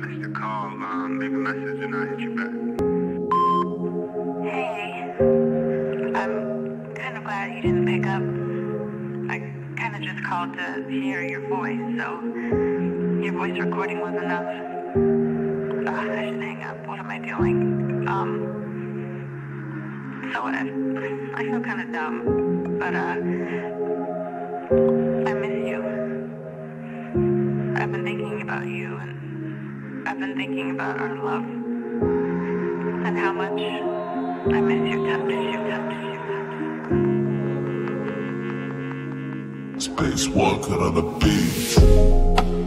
missed a call. Um, leave a message and I'll hit you back. Hey, I'm kind of glad you didn't pick up. I kind of just called to hear your voice, so your voice recording was enough. Ugh, I should hang up. What am I doing? Um, so I, I feel kind of dumb, but uh, I miss you. I've been thinking about you and I've been thinking about our love, and how much I miss your touch, your touch, your touch. Spacewalker on the beat.